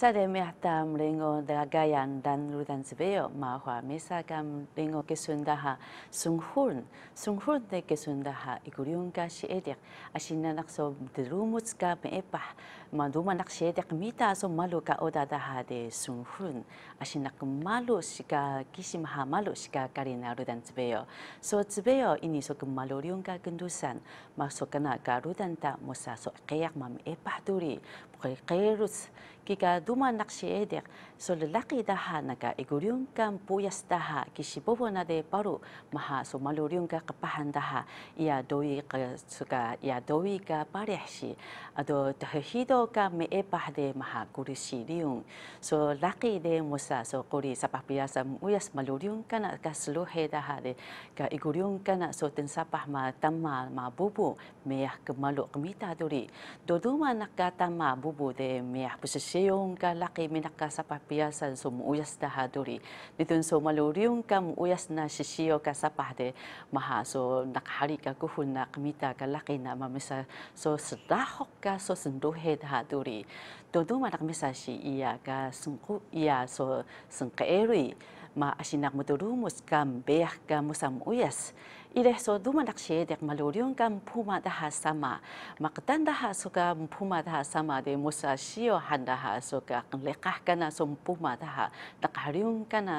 Sademiahtam lingo dagayan dan ludan sebeo mahwa misagam lingo kesundaha sunghun sunghun de kesundaha ikuriunka sheedik asina nakso derumutska meepah manduma nak edek mita so malu ka odadaha de sunghun asina malu shika kisimha malu shika karina rudan sebeo so sebeo ini so kemalu riunka kendusan masukana garudan ta musa so keyak mam epah duri kerus Kika duma naksi edek so lalaki daha naga iguryung kan puyas daha. Kisibobo na de paru maha so maluryung ka kapahan daha. Ia doi ka suka ia doi ka parehsi ado tahido ka me epah de maha kurisi riung so laki de musa so kuri sapapiyasa muyas maluryung kana ka sluhe daha de. Ka iguryung kana so tensapah ma tamma ma bubu. Meyah kemalu kemita duri. Doduma nakatama bubu bubu de mea posisyon ka laki minaka sa papiyasan so muuyas da haduri. Nitun so maluriyung ka muuyas na sisiyo ka sa pahde maha so nakahari ka kuhun na kamita ka laki na mamisa so sedahok ka so senduhe da haduri. Todo manak misa si iya ka sengku iya so sengkaeri ma asinak motorumus kam beah ka musam uyas. ire so duma nak she dek malurion kan puma da ha sama. Maqtan da ha suka puma da ha sama de musa shio han da ha suka. Leqah kana so puma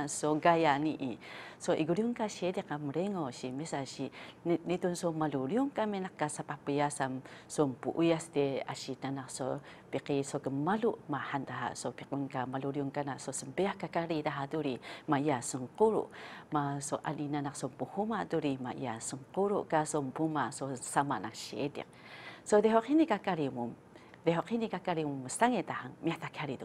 so gayani i so igurion ka she dek amrengo shi misa shi ni tun so malurion kan me nak sa papya sam so pu de asita na so piqi so ke malu ma han da ha so piqun ka malurion so sembeh ka kari da duri ma ya sun ma so alina nak so puma duri ma ya sum guru ka so puma so sama nak siya So dehok ini kakari mum dehok ini kakari mum mustangnya tahang miata kari